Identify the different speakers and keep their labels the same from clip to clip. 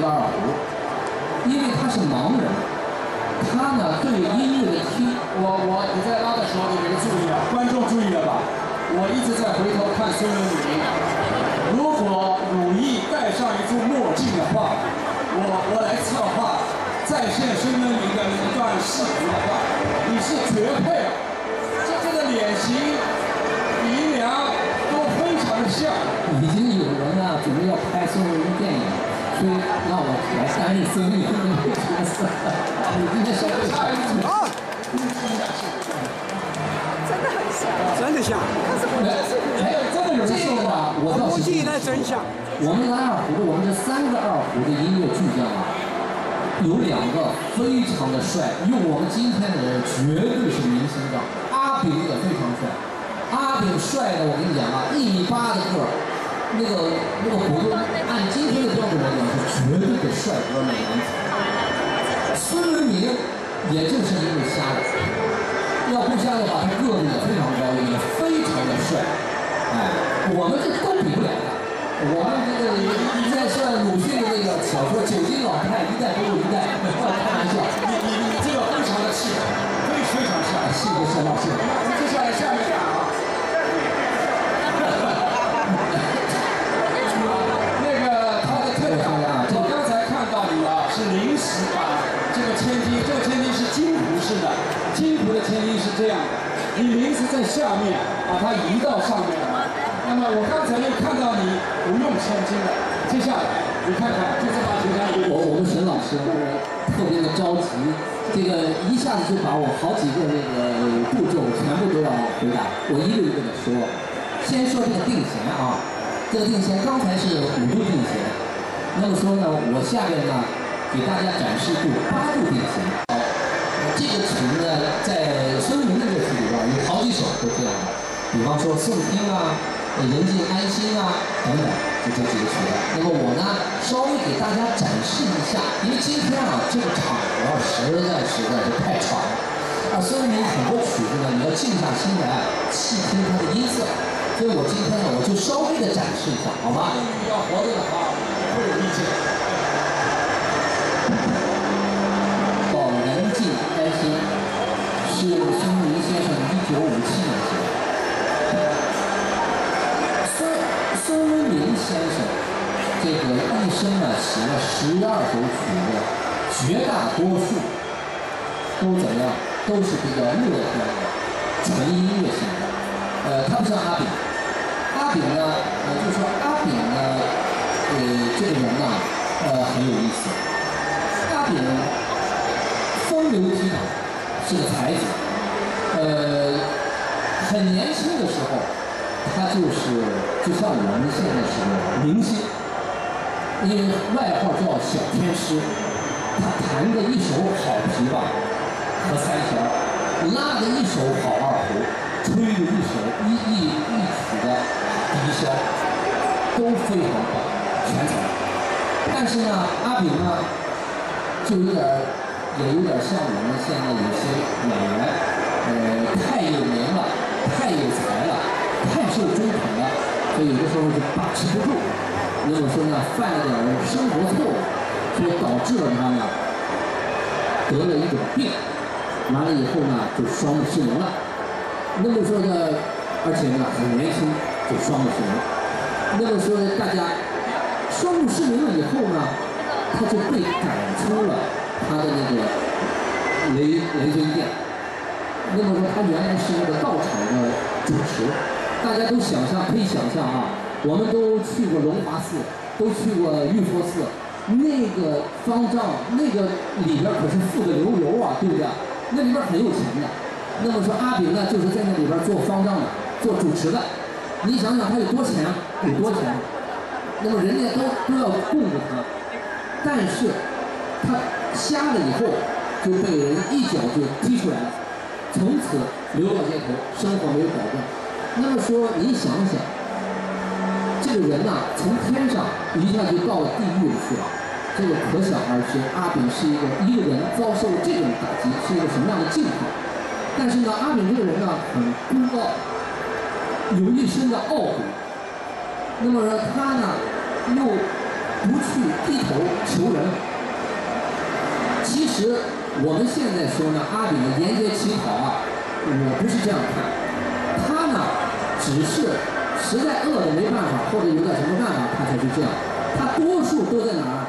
Speaker 1: 拉二胡因为他是盲人，他呢对音乐的听，
Speaker 2: 我我你在拉的时候，你们注意了，观众注意了吧？我一直在回头看孙文敏。如果鲁艺戴上一副墨镜的话，我我来策划再现孙文敏的一段视频的话，你是绝配。这这个脸型、鼻梁都非常的像。
Speaker 1: 已经有人呢准备要拍孙文敏电影，所以让我来担任孙文敏的角色。你今天稍微差一点。啊，
Speaker 2: 真的很像，真的像，哎，真的有人说吧？我倒是估计那真像。
Speaker 1: 我们来二胡的，我们这三个二胡的音乐巨匠啊，有两个非常的帅，用我们今天的人绝对是明星的。阿炳也非常帅，阿炳帅的我跟你讲啊，一米八的个儿，那个那个活动，按今天的标准来讲是绝对的帅哥美男子。孙文明也就是因为瞎了，要不瞎的话，他个子也非常高，也非常的帅。哎，我们这都比不了。我们这个在算鲁迅的那个小说《九斤老太，一代不如一代》，开玩笑，
Speaker 2: 你看看，就这把琴上我我们沈老师
Speaker 1: 特别的着急，这个一下子就把我好几个那个步骤全部都要回答，我一个一个的说。先说这个定弦啊，这个定弦刚才是五度定弦，那么说呢，我下面呢给大家展示度八度定弦。好，这个曲呢，在孙文的乐曲里边有好几首都这样的，比方说《宋听》啊。人尽安心啊，等等，就这几个曲子。那么我呢，稍微给大家展示一下，因为今天啊，这个场合实在实在是太长了。啊，孙文明很多曲子呢，你要静下心来细听它的音色。所以我今天呢，我就稍微的展示一下，好吗？
Speaker 2: 要活着的话，会有意见。
Speaker 1: 到人尽安心，是孙明先生一九五七年写的。孙文明先生这个一生呢写了十二首曲子，绝大多数都怎么样？都是比较乐观的，纯音乐性的。呃，他不像阿炳，阿炳呢，呃，就说阿炳呢，呃，这个人呢，呃，很有意思。阿炳风流倜傥，是个才子。呃，很年轻的时候。他就是，就像我们现在是明星，因为外号叫小天师，他弹的一手好琵琶和三弦，拉的一手好二胡，吹的一手一一一曲的笛箫，都非常棒，全才。但是呢，阿炳呢，就有点，也有点像我们现在有些演员，呃，太有名了，太有才了。太受追捧了，所以有的时候就把持不住。那么说呢，犯了点生活错误，所以导致了他呢得了一种病，完了以后呢就双目失明了。那么说呢，而且呢很年轻就双目失明。那么说大家双目失明了以后呢，他就被赶出了他的那个雷雷军殿。那么说他原来是一个道场的主持。大家都想象，可以想象啊，我们都去过龙华寺，都去过玉佛寺，那个方丈，那个里边可是富得流油啊，对不对？那里边很有钱的。那么说阿炳呢，就是在那里边做方丈的，做主持的。你想想他有多钱，有多钱？那么人家都都要供着他，但是他瞎了以后就被人一脚就踢出来了，从此流落街头，生活没有保障。那么说，你想想，这个人呐，从天上一下就到了地狱里去了，这个可想而知，阿炳是一个一个人遭受这种打击是一个什么样的境况。但是呢，阿炳这个人呢，很孤傲，有一身的傲骨。那么说他呢，又不去低头求人，其实我们现在说呢，阿炳的沿街乞讨啊，我不是这样看，只是实在饿了没办法，或者有点什么办法，他才是这样。他多数都在哪儿？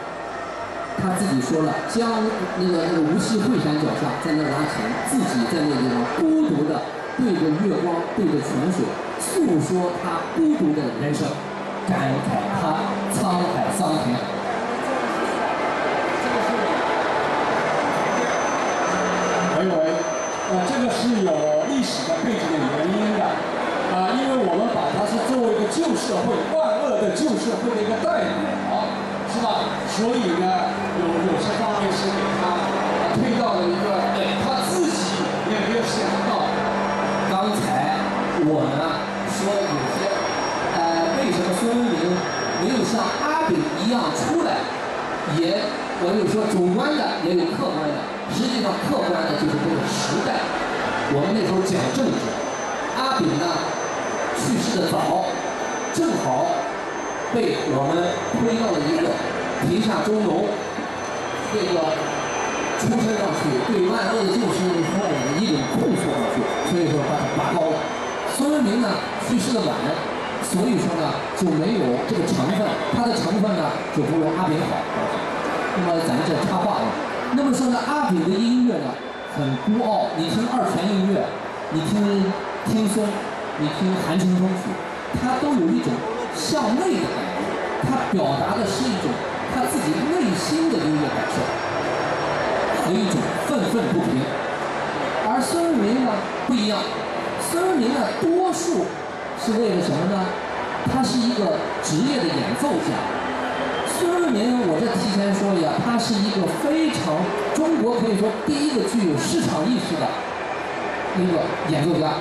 Speaker 1: 他自己说了，将那个那个无锡惠山脚下，在那拉琴，自己在那地方孤独的对着月光，对着泉水，诉说他孤独的人生，感慨他沧海桑田。
Speaker 2: 喂喂，呃，这个是有历史的背景的原因，作为一个旧社会、万恶的旧社会的一个代表，是吧？所以呢，有有些方面是给他推到了一个，他自己也没有想到，
Speaker 1: 刚才我们啊说有些，呃，为什么孙文明没有像阿炳一样出来，也我就说主观的也有客观的，实际上客观的就是这个时代。我们那时候讲政治，阿炳呢去世的早，正好被我们推到了一个贫下中农这个出身上去，对万恶的旧时代的一种控诉上去，所以说把他拔高了。孙文明呢去世的晚，所以说呢就没有这个成分，他的成分呢就不如阿炳好。那么咱们这插话了，那么说呢阿炳的音乐呢很孤傲，你听二泉映月，你听听松，你听韩城风曲，它都有一种向内的感觉，它表达的是一种他自己内心的音乐感受。和一种愤愤不平。而孙文明呢不一样，孙文明呢多数是为了什么呢？他是一个职业的演奏家。孙文明，我这提前说一下，他是一个非常中国可以说第一个具有市场意识的一个演奏家。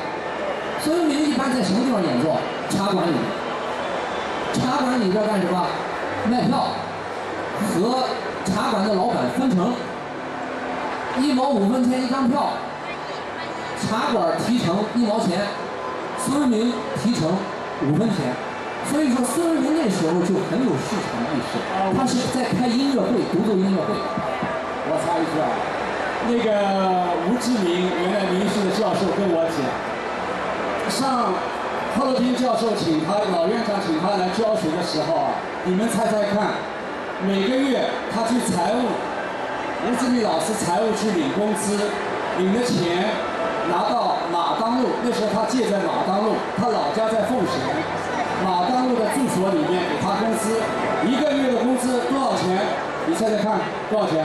Speaker 1: 孙文明一般在什么地方演奏？茶馆里。茶馆里边干什么？卖票，和茶馆的老板分成。一毛五分钱一张票，茶馆提成一毛钱，孙文明提成五分钱，所以说孙文明那时候就很有市场意识，他是在开音乐会，独奏音乐会。
Speaker 2: 我插一句啊，那个吴志明原来民事的教授跟我讲，上赫鲁宾教授请他老院长请他来教学的时候啊，你们猜猜看，每个月他去财务，吴志明老师财务去领工资，领的钱拿到马当路，那时候他借在马当路，他老家在奉贤，马当路的住所里面给他工资，一个月的工资多少钱？你猜猜看多少钱？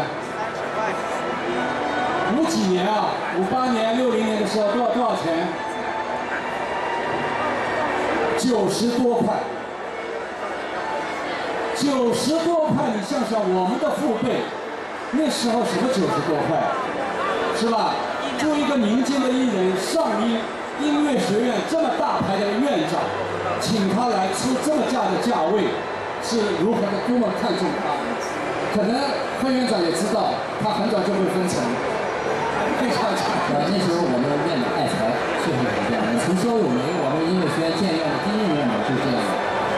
Speaker 2: 五几年啊？五八年、六零年的时候多少多少钱？九十多块。九十多块，你想想我们的父辈，那时候什么九十多块，是吧？作为一个民间的艺人上音音乐学院这么大牌的院长，请他来出这么价的价位，是如何的多么看重他。可能贺院长也知道，他很早就会分成，非常强。那时候
Speaker 1: 我们院长爱才确实是这样的。从肖友梅，我们音乐学院建院的第一任院长就是这样的。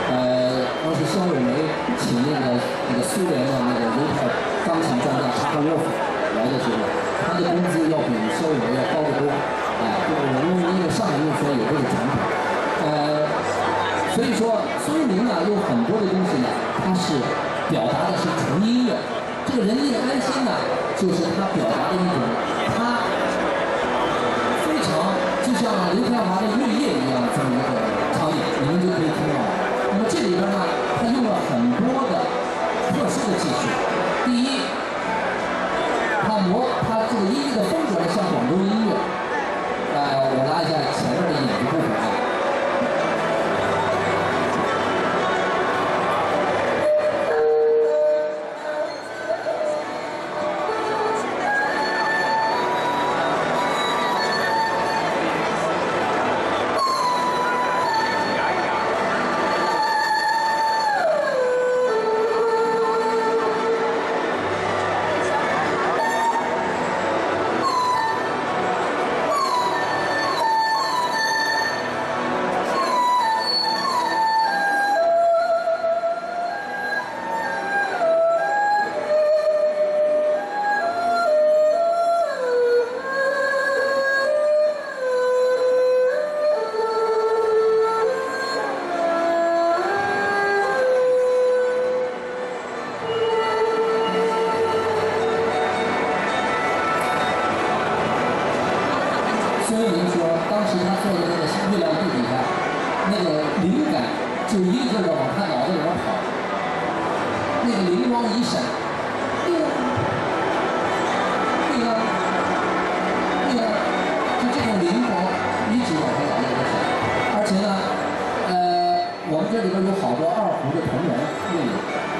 Speaker 1: 呃，当时肖友梅请那个那个苏联的那个犹太钢琴专家查克洛夫来的时候，他的工资要比肖友梅要高得多。哎、就是我们因为上海音乐学院有这个传统。呃，所以说苏宁呢有很多的东西呢，他是表达的是纯音乐。这个人间安心呢，就是他表达的一种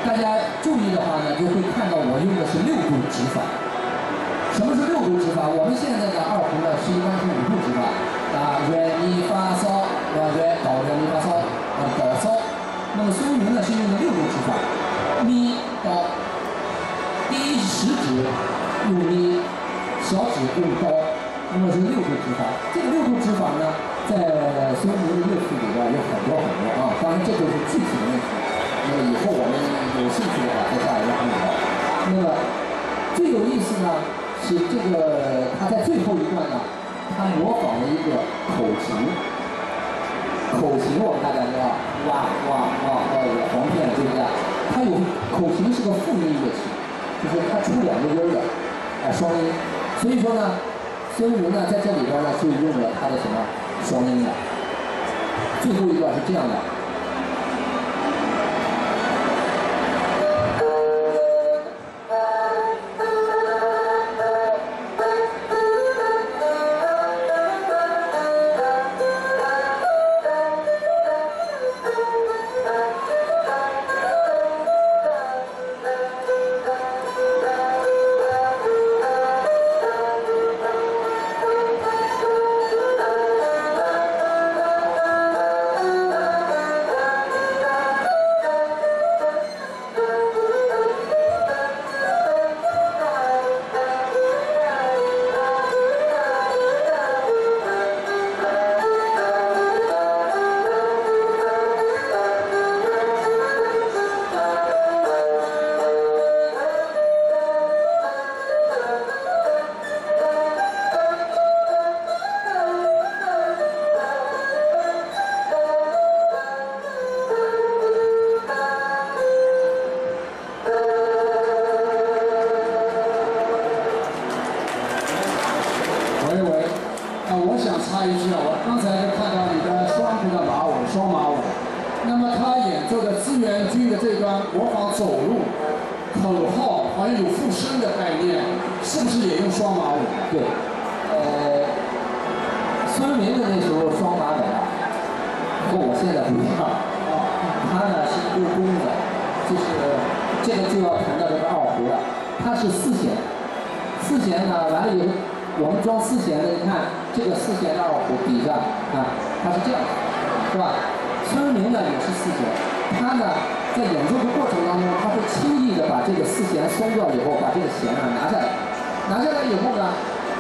Speaker 1: 大家注意的话呢，就会看到我用的是六度指法。什么是六度指法？我们现在的二胡呢，是一般是五度指法，啊，瑞咪发嗦，啊？瑞哆瑞咪发嗦，啊哆嗦。那么孙云呢是用的六度指法，咪哆，第一食指用咪，小指用哆，那么是六度指法。这个六度指法呢，在孙云的乐曲里边有很多很多啊，当然这就是具体的问题。以后我们有兴趣的话，再下来再聊。那么最有意思呢。是这个，他在最后一段呢，他模仿了一个口琴。口琴我们大家知道，哇哇哇，到一个，簧片对不对？他有口琴是个复音乐器，就是它出两个音的，哎，双音。所以说呢，孙云呢在这里边呢就用了他的什么双音的。最后一段是这样的。
Speaker 2: 军的这端，模仿走路、口号，好像有附身的概念，是不是也用双马尾？
Speaker 1: 对，呃，村民的那时候双马尾啊，和我现在不一样啊，他呢是六弓的，就是这个就要谈到这个二胡了，他是四弦，四弦呢完了以后，我们装四弦的，你看这个四弦的二胡底下啊，它是这样，是吧？村民呢也是四弦。他呢，在演奏的过程当中，他会轻易的把这个四弦松掉以后，把这个弦啊拿下来。拿下来以后呢，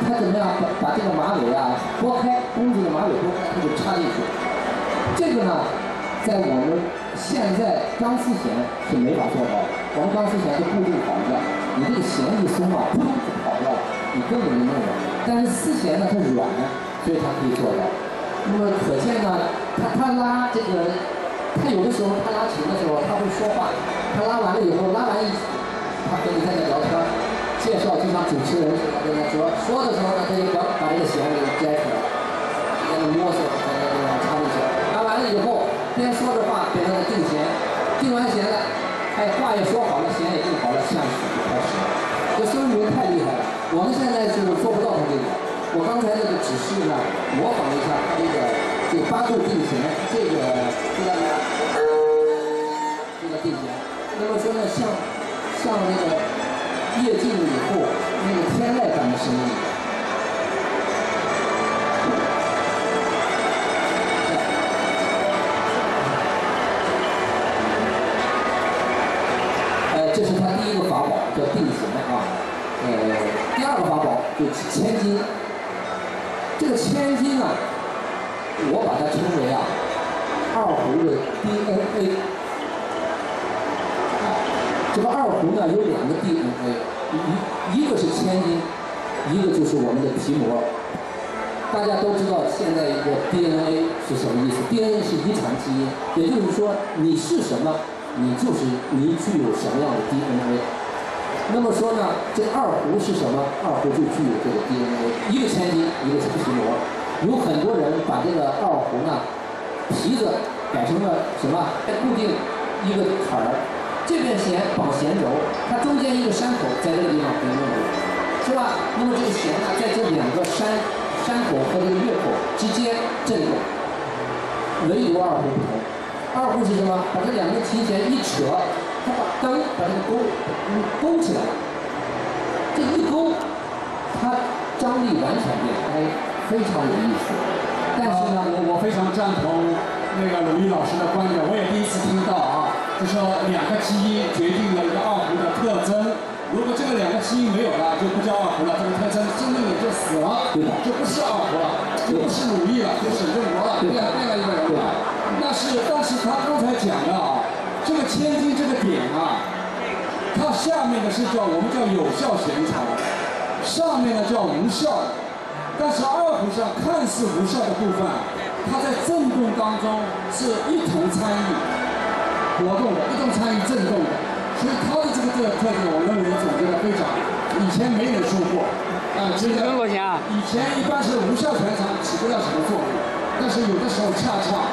Speaker 1: 他怎么样把把这个马尾啊拨开，弓子的马尾拨开，他就插进去。这个呢，在我们现在钢丝弦是没法做到的，我们钢丝弦是固定好的，你这个弦一松啊，砰就跑掉了，你根本就弄不了。但是丝弦呢，它软，所以它可以做到。那么可见呢，它它拉这个。他有的时候他拉琴的时候他会说话，他拉完了以后拉完一，他和你在那聊天，介绍就像主持人似的跟他说，说的时候呢他就把把这个弦给摘出来，在那摸索，在那在那插进去，拉完了以后边说着话边在那定弦，定完弦了，哎话也说好了，弦也定好了，下曲就开始了。这孙明太厉害了，我们现在就是做不到他这个。我刚才那个只是呢，模仿了一下他这个。这八度定弦这个知道吗这个定弦那么说呢像像那个夜静了以后那个天籁般的声音呃这是他第一个法宝叫定弦啊。呃第二个法宝就千金。这个千金呢我把它称为啊二胡的 dna 啊这个二胡呢有两个 dna 一一个是千音一个就是我们的皮膜大家都知道现在一个 dna 是什么意思 dna 是遗传基因也就是说你是什么你就是你具有什么样的 dna 那么说呢这二胡是什么？二胡就具有这个 dna 一个千金一个是皮膜有很多人把这个二胡呢皮子改成了什么？固定一个坎儿，这边弦绑弦轴，它中间一个山口在这个地方可以用，是吧？那么这个弦呢，在这两个山山口和这个月口之间震动。唯独二胡不同，二胡是什么？把这两根琴弦一扯，它把灯把这个勾勾起来，这一勾，它张力完全变开，非常有意思。但是呢，
Speaker 2: 我我非常赞同那个鲁豫老师的观点，我也第一次听到啊，就说两个基因决定了一个二胡的特征，如果这个两个基因没有了，就不叫二胡了，这个特征真正也就死了，对
Speaker 1: 吧？
Speaker 2: 就不是二胡了，就不是鲁豫了，就沈振国了，变了变了一个人了。但是但是他刚才讲的啊，这个千金这个点啊，它下面的是叫我们叫有效弦长，上面呢叫无效。但是二胡上看似无效的部分，它在震动当中是一同参与活动的，一同参与震动的，所以它的这个这个特点，我认为总结的非常，以前没人说过，啊，真的，以前一般是无效全场起不了什么作用，但是有的时候恰恰，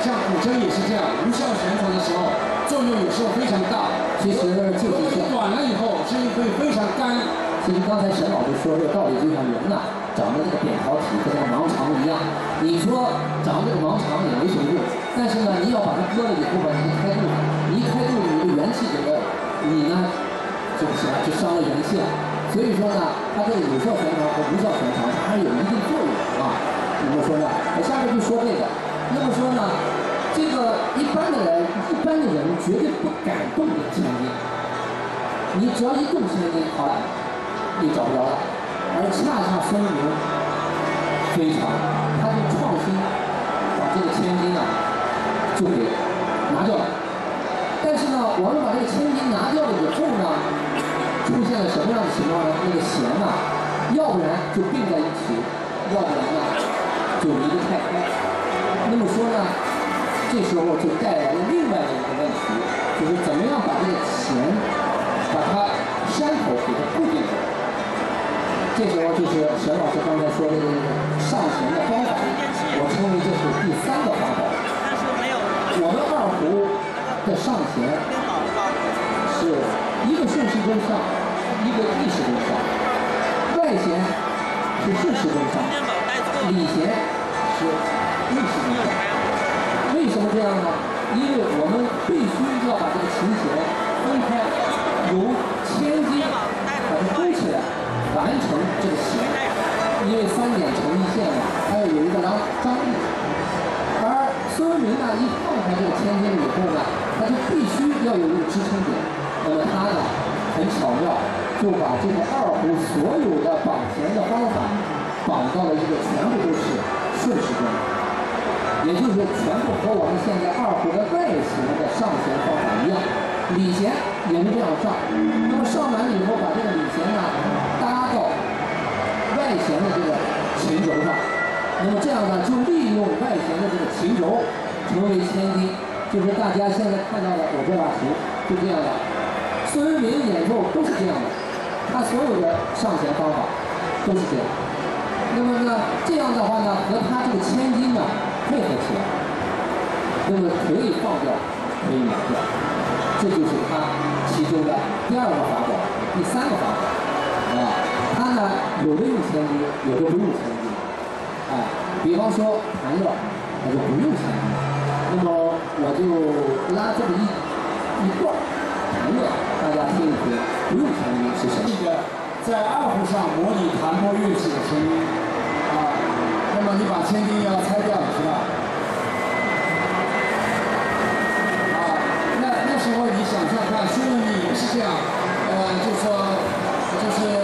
Speaker 2: 像古筝也是这样，无效旋转的时候作用有时候非常大，其实就是短了以后声音会非常干。
Speaker 1: 其实刚才沈老师说这个道理非常圆呐。长的那个扁桃体和那个盲肠一样，你说长这个盲肠也没什么用，但是呢，你要把它割了以后把它开肚子，你一开肚，你的元气就没了，你呢就不行了，就伤了元气了。所以说呢，它这个有效悬长和无效悬长它还有一定作用啊。怎么说呢，我下面就说这个。那么说呢，这个一般的人，一般的人绝对不敢动这个千斤，你只要一动千斤，好了，你找不着了。而恰恰说明非常，他就创新，把这个千斤啊就给拿掉了。但是呢，我们把这个千斤拿掉了以后呢，出现了什么样的情况呢？那个弦呐，要不然就并在一起，要不然呢就离得太开。那么说呢，这时候就带来了另外的一个问题，就是怎么样把这个弦，把它山口给它固定住。这时候就是沈老师刚才说的这个上弦的方法，我称为这是第三个方法。我们二胡的上弦是一个顺时针上，一个逆时针上，外弦是顺时针上，里弦是逆时针上。为什么这样呢？因为我们必须要把这个琴弦分开，由千斤成这个弦，因为三点成一线嘛，它要有一个张张力。而孙文明呢，一放开这个千斤以后呢，他就必须要有一个支撑点。那么他呢，很巧妙，就把这个二胡所有的绑弦的方法，绑到了一个全部都是顺时针，也就是全部和我们现在二胡的外弦的上弦方法一样，里弦也是这样上。那么上完了以后，把这个里弦呢。外弦的这个琴轴上，那么这样呢，就利用外弦的这个琴轴成为千金，就是大家现在看到的我这把琴，就这样的。孙文明演奏都是这样的，他所有的上弦方法都是这样。那么呢，这样的话呢，和他这个千金呢配合起来，那么可以放掉，可以拿掉，这就是他其中的第二个法宝，第三个法宝啊。有的用千斤，有的不用千斤，哎，比方说弹乐，那就不用千斤。那么我就拉这么一一段弹乐，大家听一听，不用千斤是什么？
Speaker 2: 这个在二胡上模拟弹拨乐器的声音，啊，那么你把千斤要拆掉是吧？啊，那那时候你想象看，孙文明也是这样，呃，就说就是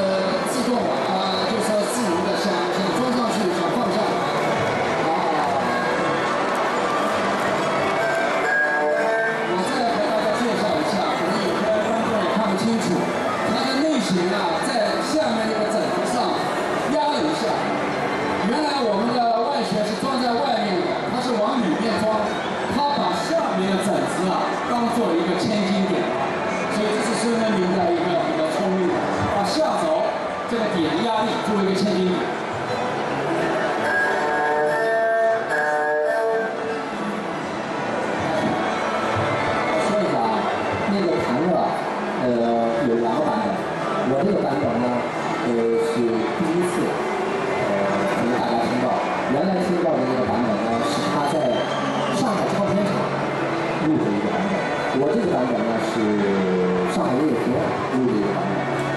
Speaker 1: 音乐学院录的一个版本。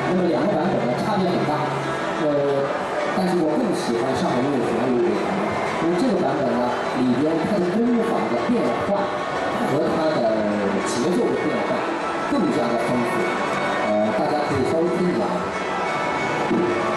Speaker 1: 那么两个版本呢差别很大，呃，但是我更喜欢上海音乐学院录的版本，因为这个版本呢里边它的功法的变化和它的节奏的变化更加的丰富。呃，大家可以稍微听一下啊。下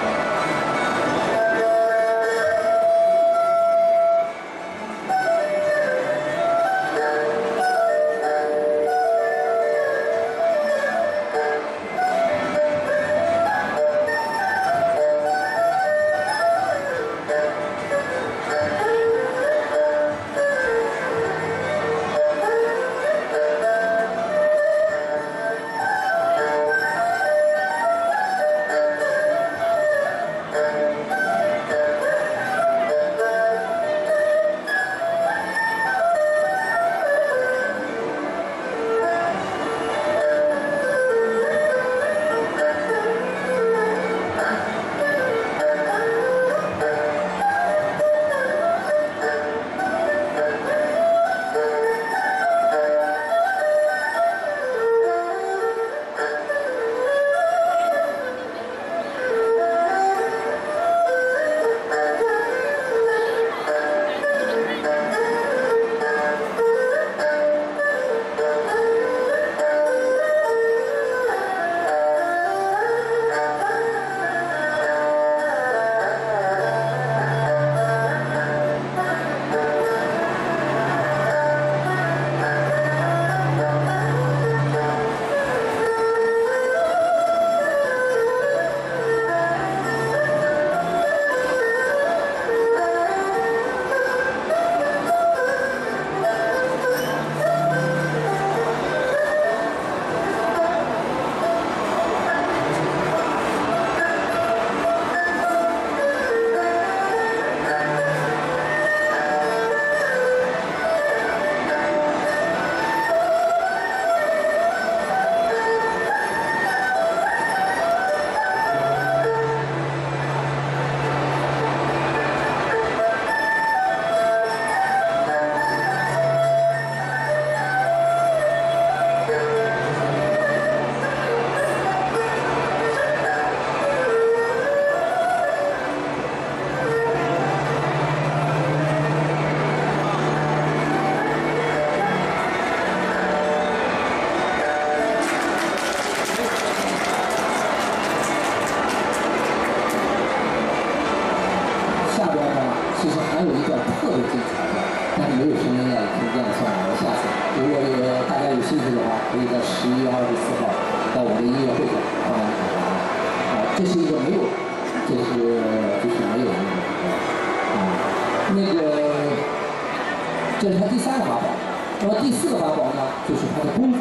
Speaker 1: 这是他第三个法宝。那么第四个法宝呢，就是他的弓子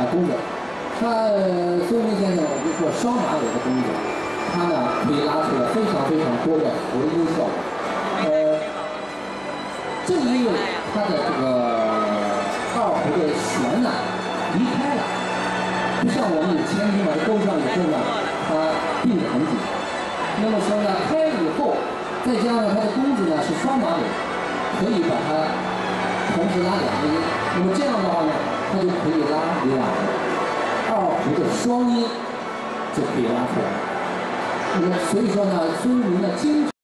Speaker 1: 啊，弓子。他孙明先生就说双马尾的弓子。他呢可以拉出来非常非常多的回音效果，呃，正因为他的这个二胡的弦呢离开了，不像我们有前提把它勾上以后呢，它并得很紧。那么说呢，开了以后，再加上它的弓子呢是双马尾，可以把它同时拉两个音。那么这样的话呢，它就可以拉两个二胡的双音就可以拉出来。那么所以说呢，孙明呢经。